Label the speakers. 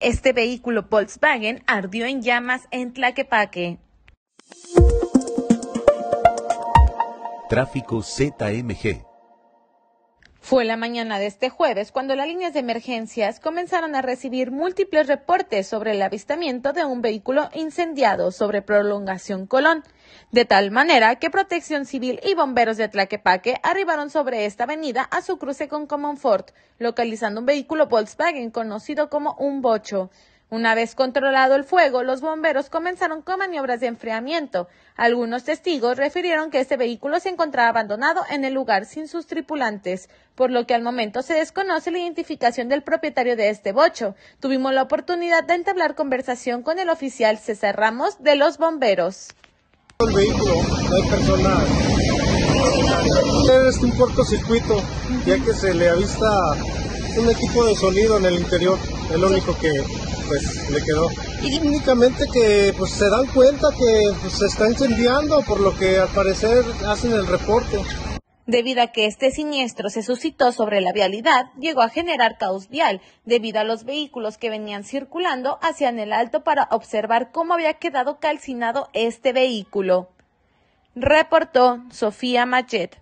Speaker 1: Este vehículo Volkswagen ardió en llamas en Tlaquepaque.
Speaker 2: Tráfico ZMG.
Speaker 1: Fue la mañana de este jueves cuando las líneas de emergencias comenzaron a recibir múltiples reportes sobre el avistamiento de un vehículo incendiado sobre Prolongación Colón, de tal manera que Protección Civil y bomberos de Tlaquepaque arribaron sobre esta avenida a su cruce con Comonfort, localizando un vehículo Volkswagen conocido como un bocho. Una vez controlado el fuego, los bomberos comenzaron con maniobras de enfriamiento. Algunos testigos refirieron que este vehículo se encontraba abandonado en el lugar sin sus tripulantes, por lo que al momento se desconoce la identificación del propietario de este bocho. Tuvimos la oportunidad de entablar conversación con el oficial César Ramos de los bomberos.
Speaker 3: El vehículo, no hay personas. Es un cortocircuito, ya que se le avista un equipo de sonido en el interior, es lo único que pues le quedó. Y únicamente que pues se dan cuenta que pues, se está incendiando, por lo que al parecer hacen el reporte.
Speaker 1: Debido a que este siniestro se suscitó sobre la vialidad, llegó a generar caos vial, debido a los vehículos que venían circulando hacia el alto para observar cómo había quedado calcinado este vehículo. Reportó Sofía Machet.